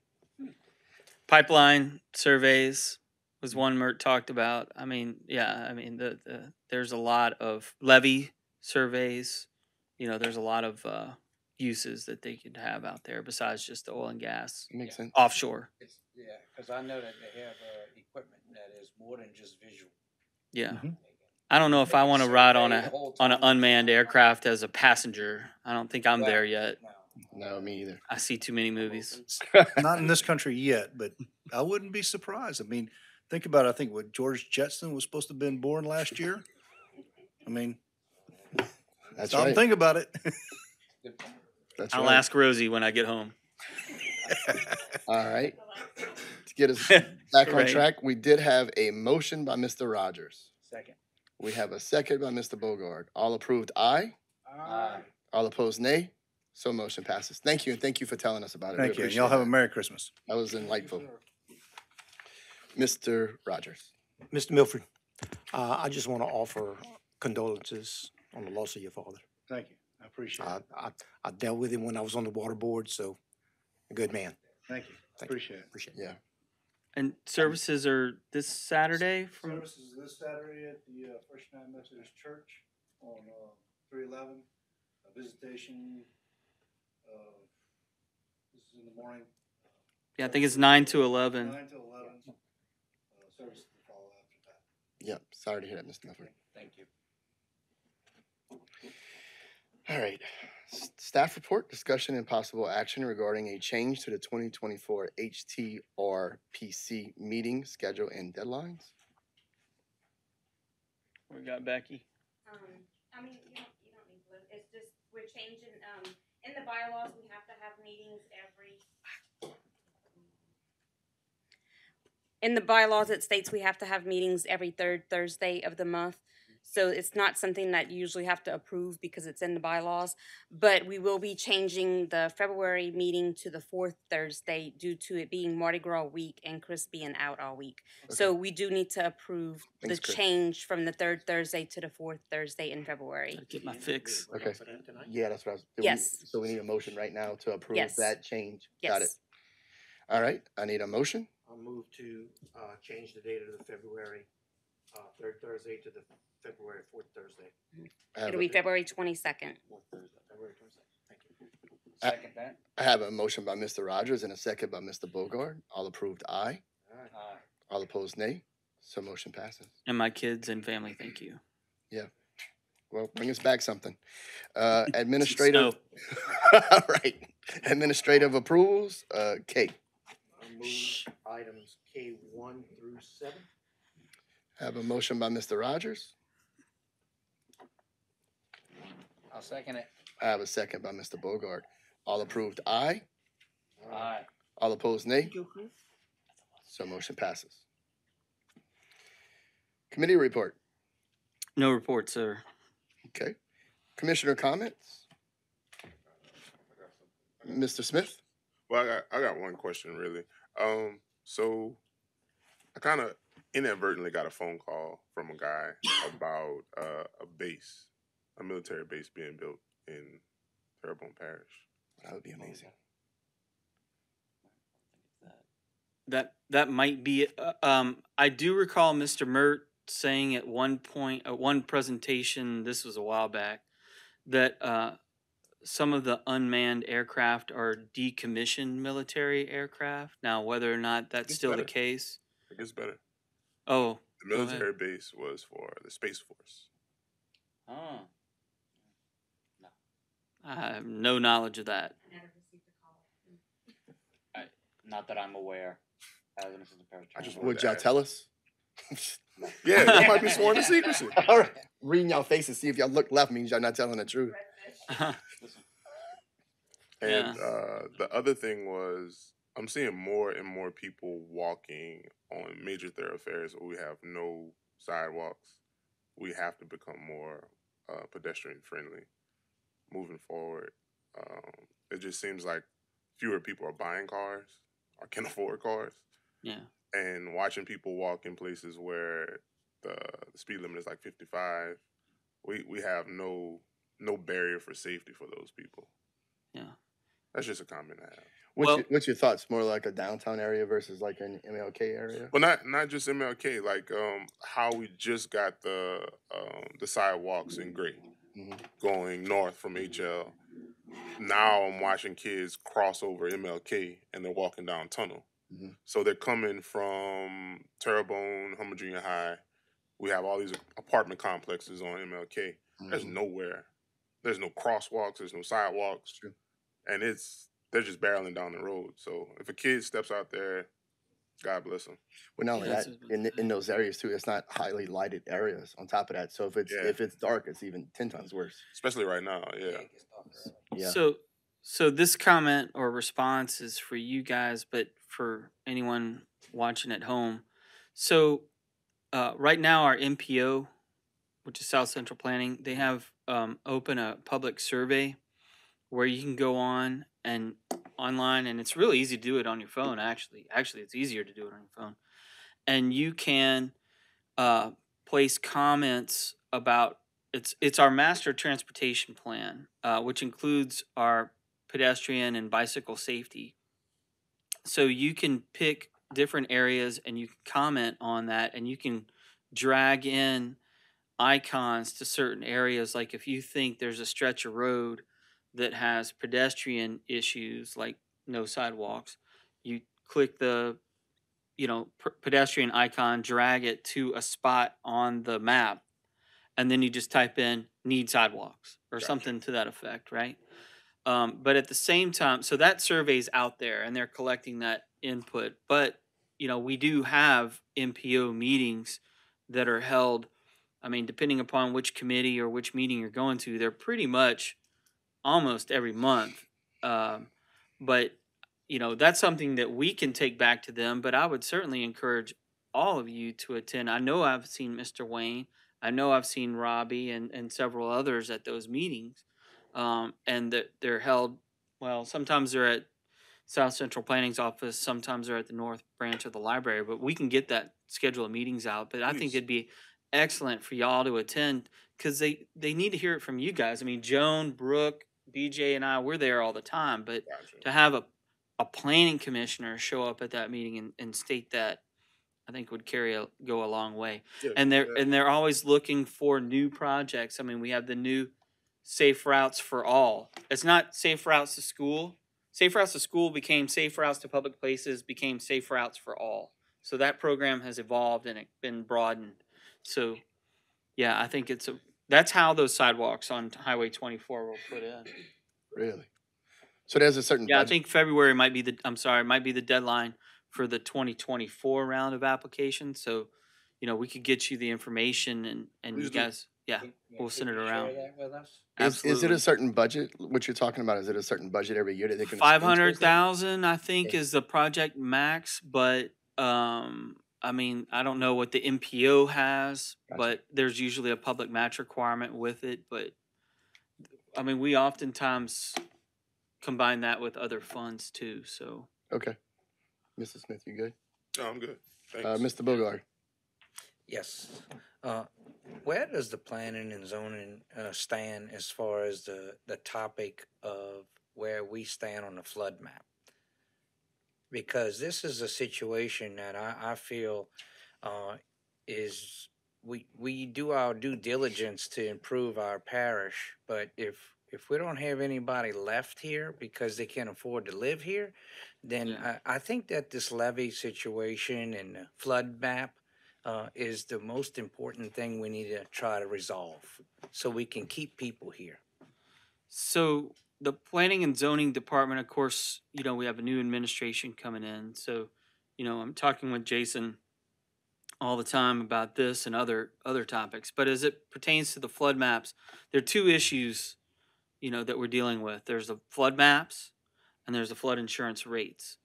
Pipeline surveys was one Mert talked about. I mean, yeah, I mean, the, the, there's a lot of levee surveys. You know, there's a lot of, uh, uses that they could have out there besides just the oil and gas Makes sense. offshore. It's, yeah, because I know that they have, uh, equipment that is more than just visual. Yeah. Mhm. I don't know if I want to ride on a, on an unmanned aircraft as a passenger. I don't think I'm there yet. no. No, me either. I see too many movies. Not in this country yet, but I wouldn't be surprised. I mean, think about it. I think what George Jetson was supposed to have been born last year. I mean, That's stop and right. think about it. Good point. That's I'll right. ask Rosie when I get home. All right. To get us back on Right. track, we did have a motion by Mr. Rogers. Second. We have a second by Mr. Bogard. All approved, aye. Aye. All opposed, nay. So motion passes. Thank you, and thank you for telling us about it. We Thank you. And y'all have a. Merry Christmas. That was enlightful. Mr. Rogers. Mr. Milford, uh, I just want to offer condolences on the loss of your father. Thank you. I appreciate I, it. I, I dealt with him when I was on the water board, so a good man. Thank you. Thank you. Appreciate it. Appreciate it. Yeah. And services are this Saturday from Services this Saturday at the uh, First United Methodist Church on three eleven, A visitation. uh, This is in the morning. yeah, I think it's nine to eleven. Nine to eleven. Uh, Services to follow after that. Yep. Sorry to hear that, Mr. Milford. Thank you. All right. S- Staff report, discussion and possible action regarding a change to the twenty twenty-four HTRPC meeting schedule and deadlines. We got Becky. Um, I mean, you don't, you don't need blue, it's just, we're changing, um, in the bylaws, we have to have meetings every. In the bylaws, it states we have to have meetings every third Thursday of the month. So it's not something that you usually have to approve because it's in the bylaws. But we will be changing the February meeting to the fourth Thursday due to it being Mardi Gras week and Chris being out all week. So we do need to approve the Thanks, Chris. change from the third Thursday to the fourth Thursday in February. Gotta Get my fix. Okay. going for that tonight? Yeah, that's what I was. do we- Yes. So we need a motion right now to approve Yes. that change. Got it. Yes. All right, I need a motion. I'll move to, uh, change the date of the February, uh, third Thursday to the February fourth Thursday. I have It'll a- be February twenty-second. Fourth Thursday, February twenty-second. Thank you. I- Second that. I have a motion by Mr. Rogers and a second by Mr. Bogard. All approved, aye. Aye. All opposed, nay. So motion passes. And my kids and family, thank you. Yeah. Well, bring us back something. Uh, administrative. Snow. All right. Administrative approvals, uh, K. I'll move items K one through seven. Have a motion by Mr. Rogers. I'll second it. I have a second by Mr. Bogart. All approved, aye. Aye. All opposed, nay. So motion passes. Committee report. No report, sir. Okay. Commissioner comments? Mr. Smith? Well, I got I got one question really. Um, so I kind of inadvertently got a phone call from a guy about uh, a base, a military base being built in Terrebonne Parish. That would be amazing. That that might be. Uh, Um, I do recall Mr. Mert saying at one point, at one presentation, this was a while back, that uh, some of the unmanned aircraft are decommissioned military aircraft. Now, whether or not that's Gets still the case. It gets better. Oh, The Go ahead. military base was for the Space Force. Oh. I have no knowledge of that. Not that I'm aware. As an assistant I paratrooper. just Would y'all tell us? Yeah, that might be sworn to secrecy. All right. Reading y'all faces, see if y'all look left means y'all not telling the truth. And Yeah. uh, the other thing was, I'm seeing more and more people walking on major thoroughfares where we have no sidewalks. We have to become more uh, pedestrian friendly moving forward. Um, it just seems like fewer people are buying cars or can afford cars, Yeah. and watching people walk in places where the, the speed limit is like 55. We we have no no barrier for safety for those people. Yeah. That's just a comment I have. What's, Well- your, what's your thoughts? More like a downtown area versus like an MLK area? Well, not not just MLK, like um how we just got the um the sidewalks in Gray Mhm. going north from HL. Now I'm watching kids cross over MLK and they're walking down tunnel. Mhm. So they're coming from Terrebonne, Houma Junior High. We have all these apartment complexes on MLK. There's Mhm. nowhere. There's no crosswalks, there's no sidewalks. True. And it's they're just barreling down the road. So if a kid steps out there, God bless them. Well, not only Yeah, that, in in those areas too, it's not highly lighted areas. On top of that, so if it's Yeah. if it's dark, it's even ten times worse. Especially right now, yeah. it gets darker early. Yeah. So, so this comment or response is for you guys, but for anyone watching at home. So, uh, right now, our MPO, which is South Central Planning, they have um, open a public survey where you can go on and online, and it's really easy to do it on your phone. Actually, actually, it's easier to do it on your phone, and you can uh, place comments about it's it's our master transportation plan, uh, which includes our pedestrian and bicycle safety. So you can pick different areas and you can comment on that, and you can drag in icons to certain areas. Like if you think there's a stretch of road that has pedestrian issues, like no sidewalks, you click the you know per- pedestrian icon, drag it to a spot on the map and then you just type in need sidewalks or Gotcha. something to that effect, right? Um, but at the same time, so that survey's out there and they're collecting that input. But you know, we do have MPO meetings that are held. I mean, depending upon which committee or which meeting you're going to, they're pretty much almost every month. Um, but you know, that's something that we can take back to them. But I would certainly encourage all of you to attend. I know I've seen Mr. Wayne. I know I've seen Robbie and, and several others at those meetings, um, and that they're held. Well, sometimes they're at South Central Planning's office, sometimes they're at the North Branch of the library. But we can get that schedule of meetings out. But I think it'd be excellent for y'all to attend because they they need to hear it from you guys. I mean, Joan, Brooke, BJ, and I we're there all the time, but Gotcha. to have a a planning commissioner show up at that meeting and, and state that, I think would carry a go a long way and they're yeah. and they're always looking for new projects. I mean, we have the new safe routes for all. It's not safe routes to school. Safe routes to school became safe routes to public places, became safe routes for all. So that program has evolved and it been broadened. So yeah, I think it's a that's how those sidewalks on Highway 24 were put in. Really? So there's a certain Yeah, I think February might be the I'm sorry, might be the deadline for the 2024 round of applications. So, you know, we could get you the information and and you Please do. guys, yeah, Can- yeah, we'll send it around. that with us? is, is it a certain budget? What you're talking about? Is it a certain budget every year that they can? Five spend towards hundred that? thousand, I think, Okay. is the project max. But um, I mean, I don't know what the MPO has, Gotcha. but there's usually a public match requirement with it. But I mean, we oftentimes combine that with other funds too. So Okay. Mrs. Smith, you good? No, I'm good. Thanks. Uh, Mr. Bogard. Yes. Uh, where does the planning and zoning uh, stand as far as the, the topic of where we stand on the flood map? Because this is a situation that I, I feel uh, is we we do our due diligence to improve our parish, but if if we don't have anybody left here because they can't afford to live here, then Yeah. I, I think that this levee situation and the flood map uh, is the most important thing we need to try to resolve so we can keep people here. So the planning and zoning department, of course, you know, we have a new administration coming in. So, you know, I'm talking with Jason all the time about this and other other topics. But as it pertains to the flood maps, there are two issues, you know, that we're dealing with. There's the flood maps and there's the flood insurance rates.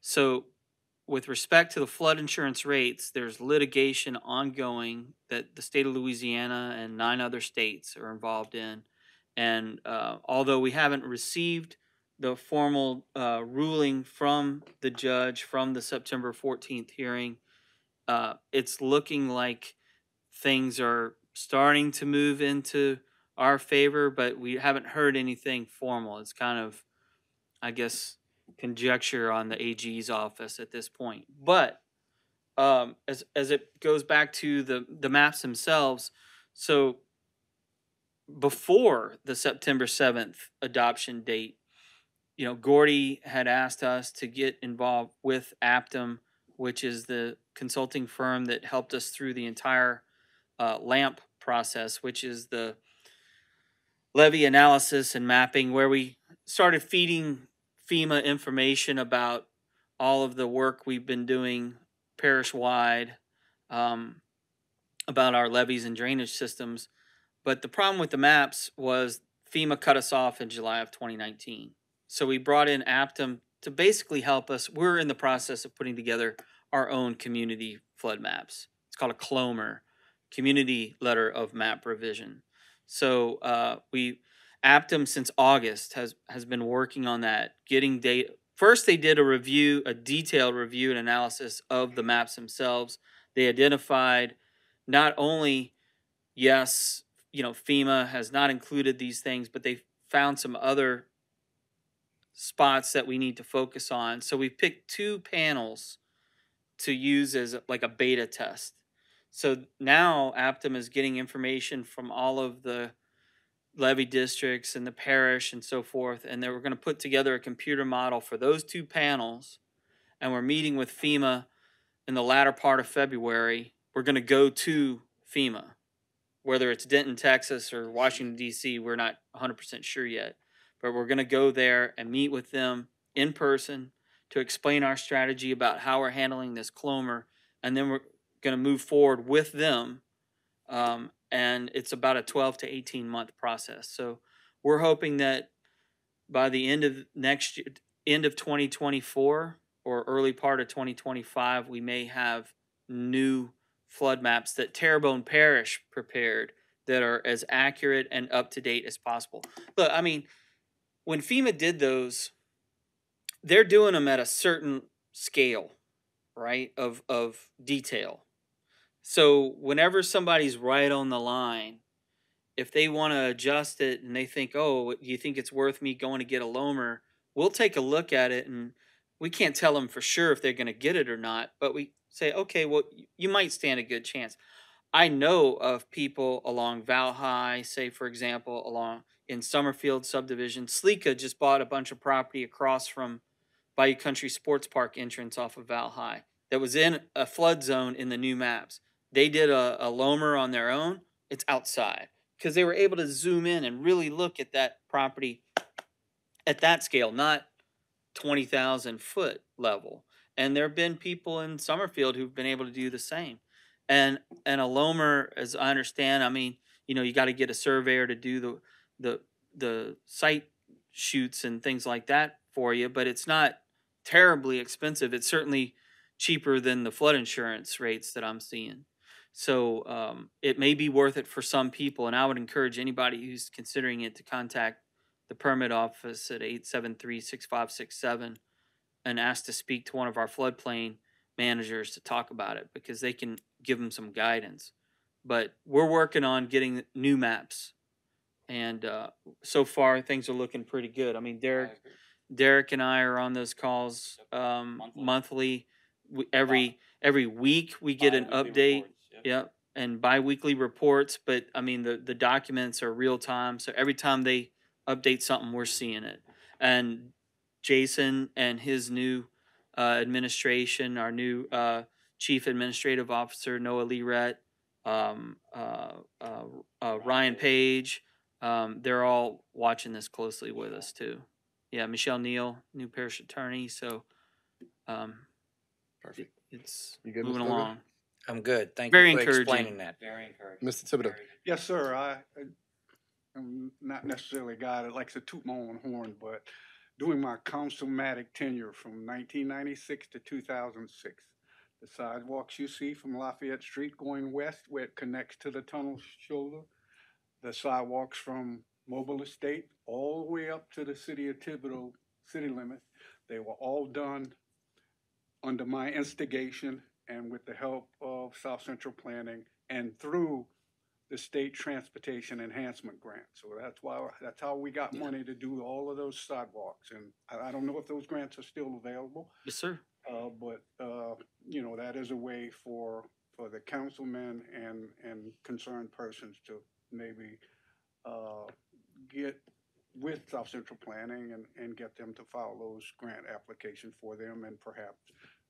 So, with respect to the flood insurance rates, there's litigation ongoing that the state of Louisiana and nine other states are involved in. And uh, although we haven't received the formal uh, ruling from the judge from the September 14th hearing, uh, it's looking like things are starting to move into our favor, but we haven't heard anything formal. It's kind of, I guess, conjecture on the AG's office at this point. But um, as as it goes back to the the maps themselves, so before the September seventh adoption date, you know, Gordy had asked us to get involved with APTIM, which is the consulting firm that helped us through the entire uh, LAMP process, which is the levee analysis and mapping, where we started feeding FEMA information about all of the work we've been doing parish wide um, about our levees and drainage systems. But the problem with the maps was FEMA cut us off in July of 2019. So we brought in APTIM to basically help us. We're in the process of putting together our own community flood maps. It's called a CLOMR, Community Letter of Map Revision. So uh, we APTIM since August has has been working on that, getting data. First, they did a review, a detailed review and analysis of the maps themselves. They identified not only yes, you know, FEMA has not included these things, but they found some other spots that we need to focus on. So we picked two panels to use as like a beta test. So now APTIM is getting information from all of the levee districts and the parish and so forth, and then we're going to put together a computer model for those two panels. And we're meeting with FEMA in the latter part of February. We're going to go to FEMA, whether it's Denton, Texas, or Washington D.C. We're not 100% sure yet, but we're going to go there and meet with them in person to explain our strategy about how we're handling this CLOMR, and then we're going to move forward with them. Um, and it's about a 12 to 18 month process. So we're hoping that by the end of next year, end of 2024 or early part of 2025, we may have new flood maps that Terrebonne Parish prepared that are as accurate and up to date as possible. Look, I mean, when FEMA did those, they're doing them at a certain scale, right? Of of detail. So whenever somebody's right on the line, if they want to adjust it and they think, "Oh, you think it's worth me going to get a LOMR?" We'll take a look at it and we can't tell them for sure if they're going to get it or not, but we say, "Okay, well, you might stand a good chance." I know of people along Valhi, say for example, along in Summerfield subdivision. Sleeka just bought a bunch of property across from Bayou Country Sports Park entrance off of Valhi that was in a flood zone in the new maps. They did a, a LOMR on their own. It's outside because they were able to zoom in and really look at that property at that scale, not 20,000 foot level. And there have been people in Summerfield who've been able to do the same. And and a LOMR, as I understand, I mean, you know, you got to get a surveyor to do the the the site shoots and things like that for you, but it's not terribly expensive. It's certainly cheaper than the flood insurance rates that I'm seeing. So um, it may be worth it for some people, and I would encourage anybody who's considering it to contact the permit office at 873-6567 and ask to speak to one of our floodplain managers to talk about it because they can give them some guidance. But we're working on getting new maps, and uh, so far things are looking pretty good. I mean, Derek, Derek and I are on those calls um, monthly. monthly. We, every every week we get an update. Yep. And biweekly reports, but I mean the the documents are real time. So every time they update something, we're seeing it. And Jason and his new uh, administration, our new uh, chief administrative officer Noah Lirette, um, uh, uh, uh, Ryan Page, um, they're all watching this closely with us too. Yeah, Michelle Neal, new parish attorney. So, um, Perfect. it's You good, moving Mr. Along. I'm good. Thank Very you for encouraging. explaining that. Very encouraging. Mr. Thibodeau. Yes, sir. I, I- I'm not necessarily a guy that likes to toot my own horn, but during my councilmatic tenure from nineteen ninety-six to two thousand six. The sidewalks you see from Lafayette Street going west where it connects to the tunnel shoulder. The sidewalks from Mobile Estate all the way up to the city of Thibodaux city limits. They were all done under my instigation and with the help of South Central Planning and through the State Transportation Enhancement Grant. So that's why, that's how we got money to do all of those sidewalks. And I, I don't know if those grants are still available. Yes, sir. Uh, but, uh, you know, that is a way for, for the councilmen and, and concerned persons to maybe, uh, get with South Central Planning and, and get them to file those grant applications for them and perhaps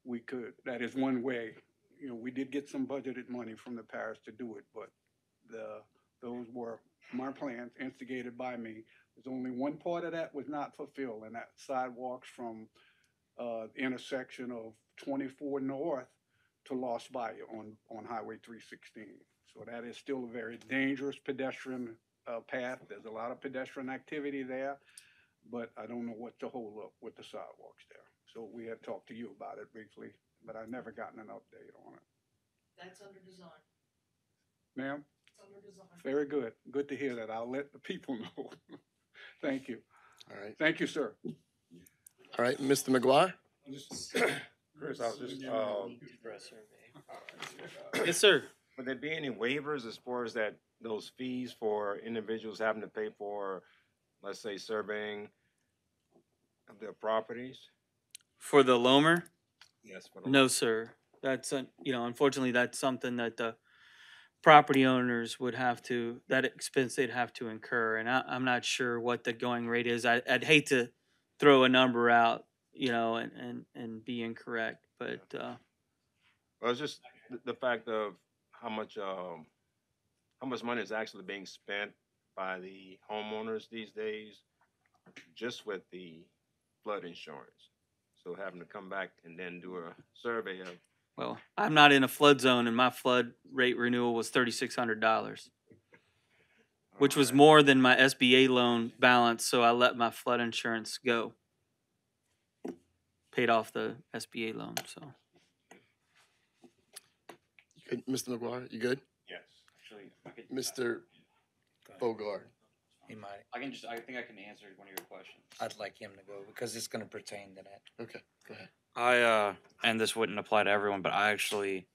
we could, that is one way. You know, we did get some budgeted money from the parish to do it, but the, those were my plans instigated by me. There's only one part of that was not fulfilled and that sidewalks from, uh, the intersection of twenty-four north to Lost Bayou on, on Highway three sixteen. So that is still a very dangerous pedestrian, uh, path. There's a lot of pedestrian activity there. But I don't know what to hold up with the sidewalks there. So we had talked to you about it briefly, but I've never gotten an update on it. That's under design. Ma'am. Very good. Good to hear that. I'll let the people know. Thank you. All right. Thank you, sir. All right, Mr. McGuire? Chris, I was just, um, Yes, sir. would there be any waivers as far as that, those fees for individuals having to pay for, let's say, surveying of their properties? For the LOMR? Yes. for the- No, sir. That's, uh, you know, unfortunately, that's something that the property owners would have to, that expense they'd have to incur. And I, I'm not sure what the going rate is. I, I'd hate to throw a number out, you know, and, and, and be incorrect, but, uh, Well, it's just the, the fact of how much, um, how much money is actually being spent by the homeowners these days just with the flood insurance. So having to come back and then do a survey of well, I'm not in a flood zone and my flood rate renewal was thirty-six hundred dollars. Which was more than my SBA loan balance, so I let my flood insurance go. Paid off the SBA loan, so. Good, Mr. McGuire, you good? Yes, actually, I could. Mr. Bogard? He might, I can just, I think I can answer one of your questions. I'd like him to go because it's gonna pertain to that. Okay, go ahead. I uh and this wouldn't apply to everyone, but I actually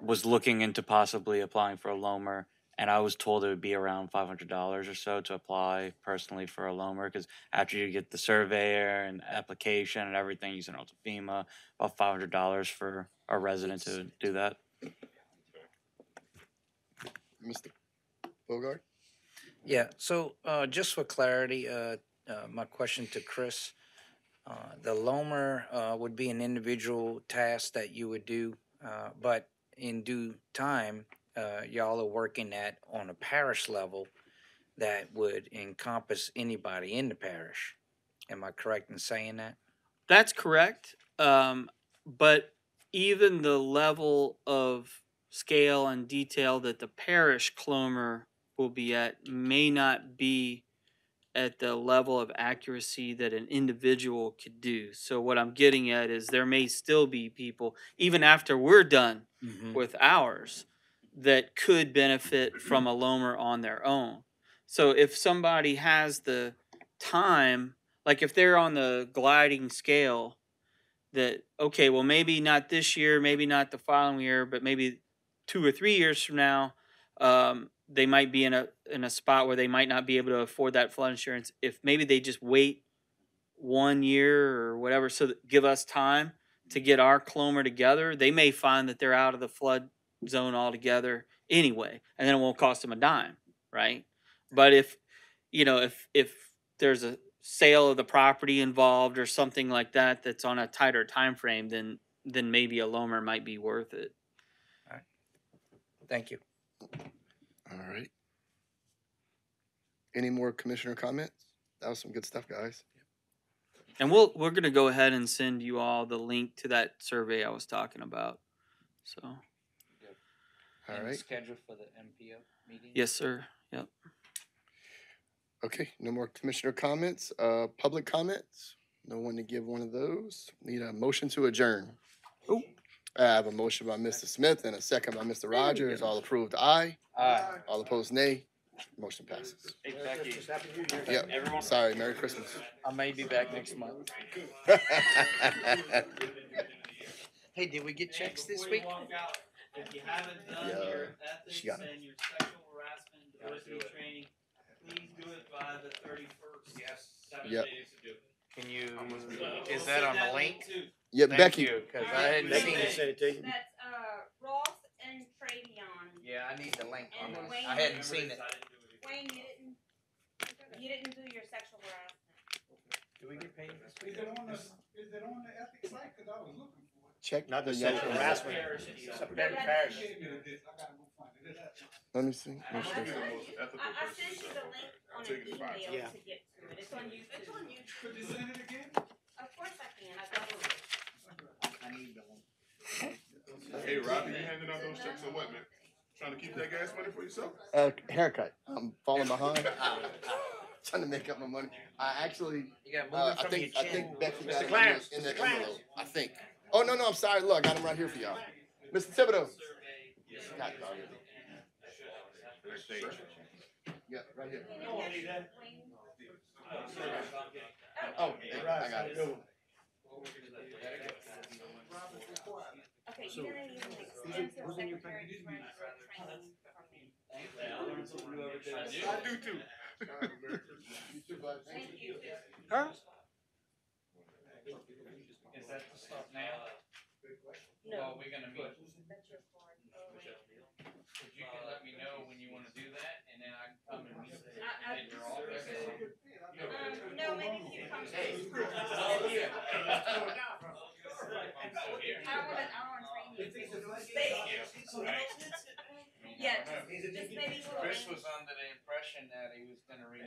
was looking into possibly applying for a LOMR and I was told it would be around five hundred dollars or so to apply personally for a LOMR because after you get the surveyor and application and everything, you send it to FEMA, about five hundred dollars for a resident to do that. Mr. Bogard? Yeah, so, uh, just for clarity, uh, uh, my question to Chris, uh, the LOMR, uh, would be an individual task that you would do, uh, but in due time, uh, y'all are working at, on a parish level, that would encompass anybody in the parish. Am I correct in saying that? That's correct. Um, but even the level of scale and detail that the parish CLOMR will be at may not be at the level of accuracy that an individual could do. So what I'm getting at is there may still be people, even after we're done Mm-hmm. with ours, that could benefit from a LOMR on their own. So if somebody has the time, like if they're on the gliding scale, that okay, well maybe not this year, maybe not the following year, but maybe two or three years from now, um, they might be in a in a spot where they might not be able to afford that flood insurance. If maybe they just wait one year or whatever, so give us time to get our CLOMR together, they may find that they're out of the flood zone altogether anyway, and then it won't cost them a dime, right? But if you know if if there's a sale of the property involved or something like that that's on a tighter time frame, then then maybe a LOMR might be worth it. all right Thank you. All right. Any more commissioner comments? That was some good stuff, guys. And we'll we're gonna go ahead and send you all the link to that survey I was talking about. So All And right. Scheduled for the MPO meeting? yes, sir. Yep. Okay, no more commissioner comments. Uh, public comments? No one to give one of those. Need a motion to adjourn. I have a motion by Mr. Smith and a second by Mr. Rogers. All approved, aye. Aye. All opposed, nay. Motion passes. Hey, Becky. Happy New Year. Yep, sorry, Merry Christmas. I may be back next month. Hey, did we get checks this week? If you haven't done Yeah, your she ethics got and your sexual harassment diversity training, please do it by the thirty-first. Yes. Yep. Can you, is that on the link? Yeah, Thank Becky, you, Cause I hadn't Becky seen can it. send it to you. That's, uh, Ross and Travion. Yeah, I need the link on And it. Wayne- I hadn't seen it. Wayne, you didn't, you didn't do your sexual harassment. Do we get paid this Is it on the, is it on the ethics site? Cause I was looking for it. check. Not the yellow- sexual harassment. But Petty that's- parish. Gave me the disc. I gotta go find it. Let me see. I Make sure. I, I sent you the link on an email Yeah. to get to it. It's on YouTube. It's on YouTube. Could you send it again? Of course I can. I got it. I need the link. Hey, Robbie, you handing out those checks or what, man? Trying to keep that gas money for yourself? Uh, haircut. I'm falling behind. Trying to make up my money. I actually, You gotta uh, I from your think, I chin. think Becky got Mr. it in the, in Mr. the envelope. I think. Oh, no, no, I'm sorry. Look, I got him right here for y'all. Mr. Thibodeau. God. Yeah, right here. Oh, I got it. Okay, you're gonna need an extensive secretary treasurer training from me. I do too. Thank you. Huh? Is that the stuff now? No. we're gonna meet. That's your card. Oh, wait. If you can let me know when you wanna do that, and then I can come and meet I- I- in your office. Um, no, maybe you come. Hey. Yeah, just- just maybe. Chris was under the impression that he was gonna read